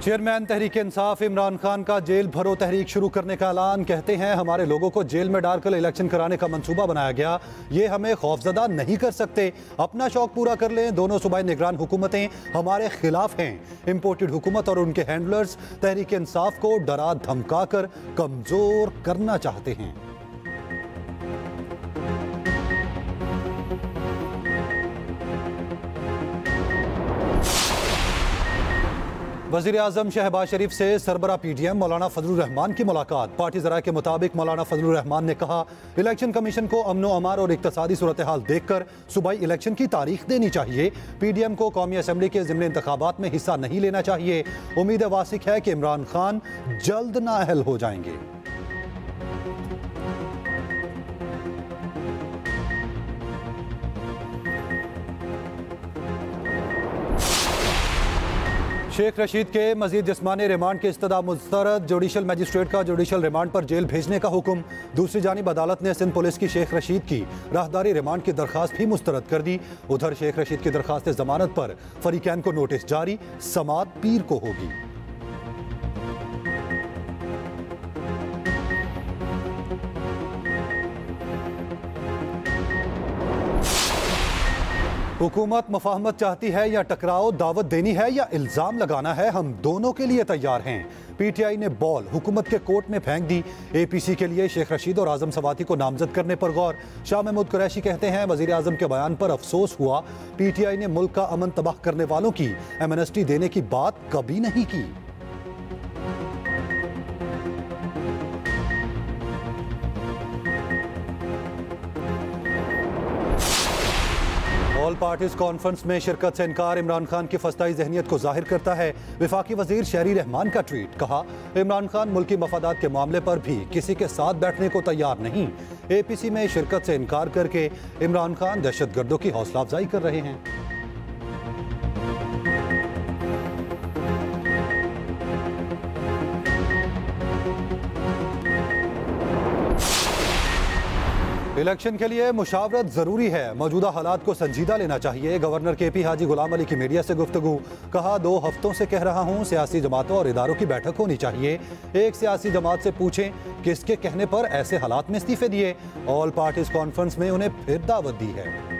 Chairman Tehreek Insaf Imran Khan का jail भरो तहरीक शुरू करने का ऐलान। कहते हैं, हमारे लोगों को जेल में डालकर इलेक्शन कराने का मंसूबा बनाया गया। ये हमें खौफजदा नहीं कर सकते। अपना शौक पूरा कर लें, दोनों सूबाई निगरान हुकूमतें हमारे खिलाफ हैं। इम्पोर्टेड हुकूमत और उनके हैंडलर्स तहरीक इंसाफ को डरा धमका कर कमज़ोर करना चाहते हैं। वज़ीर अजम शहबाज शरीफ से सरबरा पी डी एम मौलाना फजलरहमान की मुलाकात। पार्टी जरा के मुताबिक मौलाना फजलरहमान ने कहा, इलेक्शन कमीशन को अमनो अमार और इकतदी सूरत हाल देख कर सूबाई इलेक्शन की तारीख देनी चाहिए। पी डी एम को कौमी असम्बली के ज़मन इंतबात में हिस्सा नहीं लेना चाहिए। उम्मीद वासिक है कि इमरान खान जल्द नाअहल हो जाएँगे। शेख रशीद के मजीद जिसमानी रिमांड के इस्तः मुस्तरद जुडिशल मजिस्ट्रेट का जुडिशल रिमांड पर जेल भेजने का हुक्म। दूसरी जानब अदालत ने सिंध पुलिस की शेख रशीद की राहदारी रिमांड की दरख्वास्त भी मुस्तरद कर दी। उधर शेख रशीद की दरखास्त जमानत पर फरीकैन को नोटिस जारी, समात पीर को होगी। हुकूमत मफाहमत चाहती है या टकराव दावत देनी है या इल्ज़ाम लगाना है, हम दोनों के लिए तैयार हैं। पीटीआई ने बॉल हुकूमत के कोर्ट में फेंक दी। एपीसी के लिए शेख रशीद और आज़म सवाती को नामजद करने पर गौर। शाह महमूद कुरैशी कहते हैं वज़ीर आज़म के बयान पर अफसोस हुआ। पीटीआई ने मुल्क का अमन तबाह करने वालों की एमनेस्टी देने की बात कभी नहीं की। ऑल पार्टीज़ कॉन्फ्रेंस में शिरकत से इनकार इमरान खान की फस्ताई जहनीत को ज़ाहिर करता है। विफाकी वज़ीर शहरी रहमान का ट्वीट, कहा, इमरान खान मुल्की मफादात के मामले पर भी किसी के साथ बैठने को तैयार नहीं। ए पी सी में शिरकत से इनकार करके इमरान खान दहशत गर्दों की हौसला अफजाई कर रहे हैं। इलेक्शन के लिए मुशावरत ज़रूरी है। मौजूदा हालात को संजीदा लेना चाहिए। गवर्नर के पी हाजी गुलाम अली की मीडिया से गुफ्तगु। कहा, दो हफ्तों से कह रहा हूँ, सियासी जमातों और इदारों की बैठक होनी चाहिए। एक सियासी जमात से पूछें, किसके कहने पर ऐसे हालात में इस्तीफे दिए? ऑल पार्टीज़ कॉन्फ्रेंस में उन्हें फिर दावत दी है।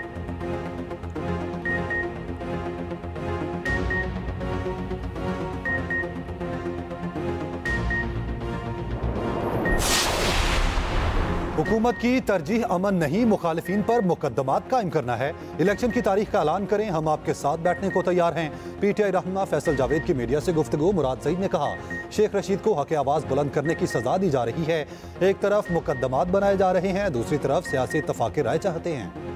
हुकूमत की तरजीह अमन नहीं मुखालफी पर मुकदमात कायम करना है। इलेक्शन की तारीख का ऐलान करें, हम आपके साथ बैठने को तैयार हैं। पी टी आई रहनुमा फैसल जावेद की मीडिया से गुफ्तु मुराद सईद ने कहा, शेख रशीद को हक आवाज़ बुलंद करने की सजा दी जा रही है। एक तरफ़ मुकदमा बनाए जा रहे हैं, दूसरी तरफ़ सियासी इतफाक़ राय चाहते हैं।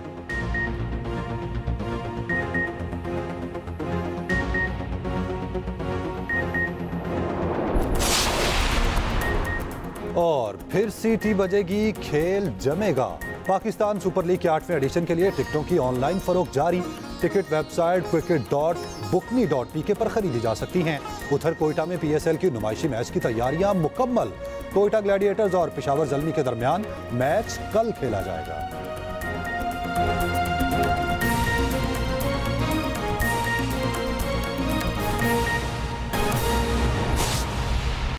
और फिर सीटी बजेगी, खेल जमेगा। पाकिस्तान सुपर लीग के आठवें एडिशन के लिए टिकटों की ऑनलाइन फरोख जारी। Ticket website cricket dot bookme dot P K पर खरीदी जा सकती हैं। उधर कोयटा में पीएसएल की नुमाइशी मैच की तैयारियाँ मुकम्मल। कोयटा ग्लैडिएटर्स और पिशावर जलमी के दरमियान मैच कल खेला जाएगा।